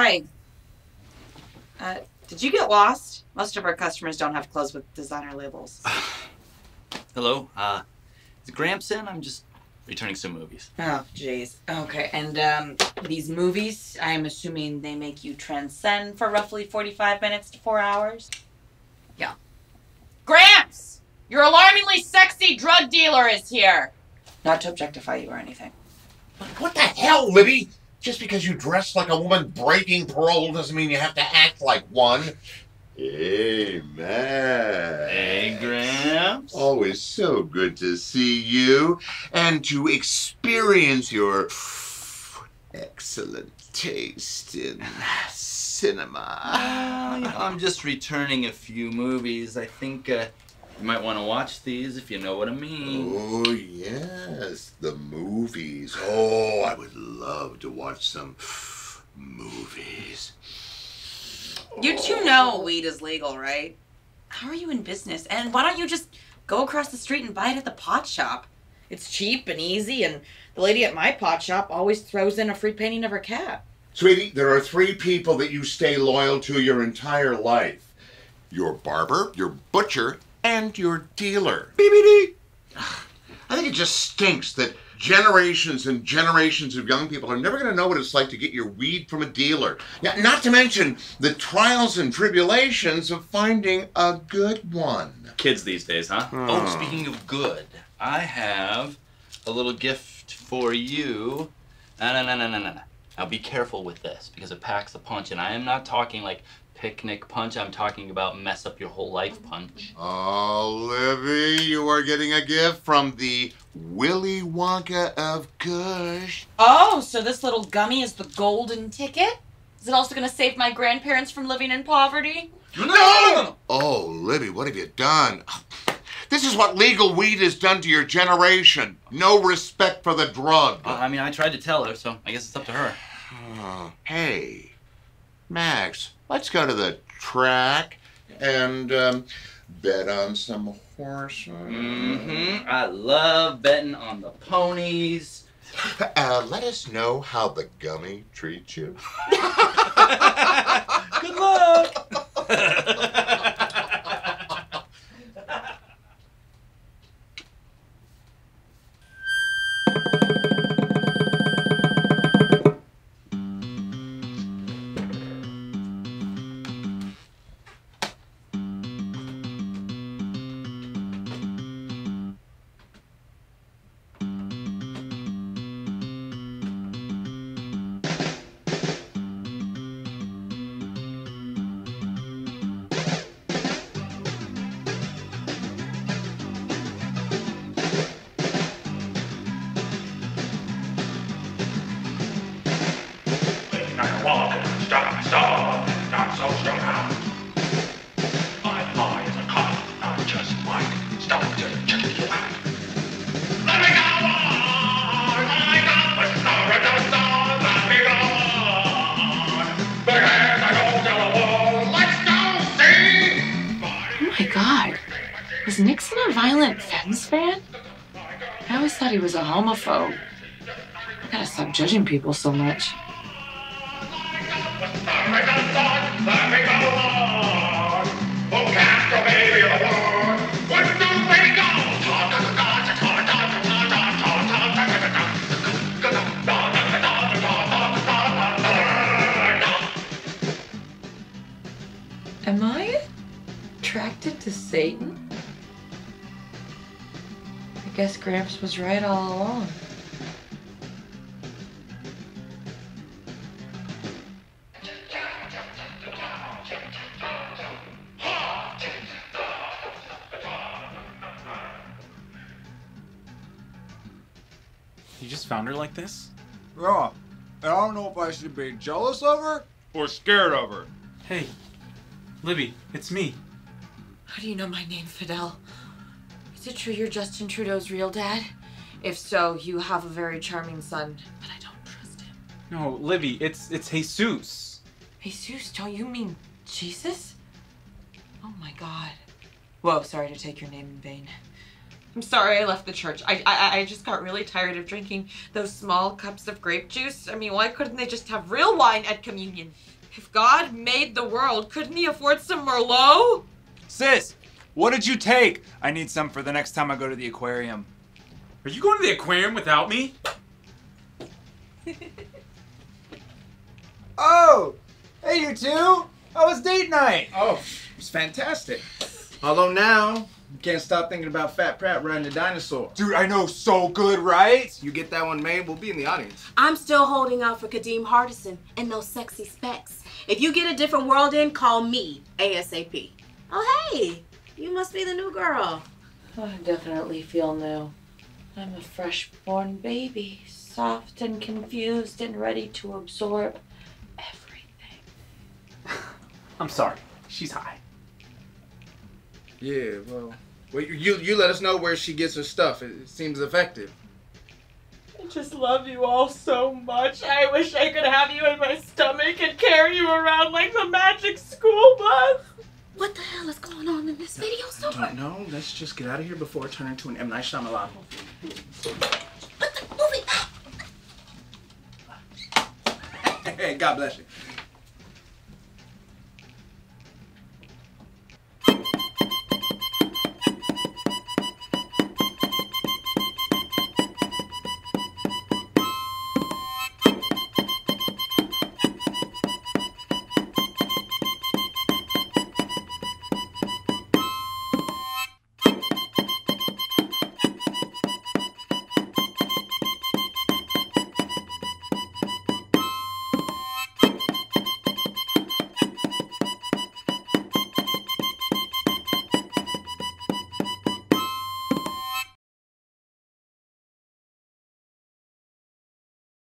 Hi. Uh, did you get lost? Most of our customers don't have clothes with designer labels. Hello, uh, is Gramps in? I'm just returning some movies. Oh, jeez. Okay, and um, these movies, I'm assuming they make you transcend for roughly 45 minutes to four hours? Yeah. Gramps! Your alarmingly sexy drug dealer is here! Not to objectify you or anything. What the hell, Libby? Just because you dress like a woman breaking parole doesn't mean you have to act like one. Amen. Hey, Gramps. Always so good to see you and to experience your excellent taste in cinema. I'm just returning a few movies. I think uh, you might want to watch these if you know what I mean. Oh, yes, the movies. Oh, I would love to watch some movies. You two oh. know weed is legal, right? How are you in business? And why don't you just go across the street and buy it at the pot shop? It's cheap and easy, and the lady at my pot shop always throws in a free painting of her cat. Sweetie, there are three people that you stay loyal to your entire life your barber, your butcher, and your dealer. BBD! I think it just stinks that generations and generations of young people are never going to know what it's like to get your weed from a dealer. Yeah, not to mention the trials and tribulations of finding a good one. Kids these days, huh? Hmm. Oh, speaking of good, I have a little gift for you. No, no, no, no, no, no. no. Now be careful with this because it packs a punch, and I am not talking like picnic punch. I'm talking about mess up your whole life punch. Oh, Libby, you are getting a gift from the Willy Wonka of Kush. Oh, so this little gummy is the golden ticket? Is it also gonna save my grandparents from living in poverty? No! Oh, Libby, what have you done? This is what legal weed has done to your generation. No respect for the drug. Uh, I mean, I tried to tell her, so I guess it's up to her. Oh, hey, Max, let's go to the track and um, bet on some horses. Mm-hmm. I love betting on the ponies. Uh, let us know how the gummy treats you. Good luck. Nixon a violent Fens fan? I always thought he was a homophobe. I gotta stop judging people so much. Am I attracted to Satan? I guess Gramps was right all along. You just found her like this? Yeah. I don't know if I should be jealous of her or scared of her. Hey, Libby, it's me. How do you know my name, Fidel? Is it true you're Justin Trudeau's real dad? If so, you have a very charming son, but I don't trust him. No, Libby, it's it's Jesus. Jesus, don't you mean Jesus? Oh my god. Whoa, sorry to take your name in vain. I'm sorry I left the church. I, I I just got really tired of drinking those small cups of grape juice. I mean, why couldn't they just have real wine at communion? If God made the world, couldn't he afford some Merlot? Sis, what did you take? I need some for the next time I go to the aquarium. Are you going to the aquarium without me? Oh, hey you two! How was date night? Oh, it was fantastic. Although now, you can't stop thinking about Fat Pratt riding a dinosaur. Dude, I know so good, right? You get that one made, we'll be in the audience. I'm still holding out for Kadeem Hardison and those sexy specs. If you get a different world in, call me ASAP. Oh, hey, you must be the new girl. Oh, I definitely feel new. I'm a fresh born baby, soft and confused and ready to absorb everything. I'm sorry. She's high. Yeah, well, well you you let us know where she gets her stuff. It, it seems effective. I just love you all so much. I wish I could have you in my stomach and carry you around like the magic school bus. What the hell is going on in this video store? Don't know. Let's just get out of here before it turns into an M Night Shyamalan movie. Hey, God bless you.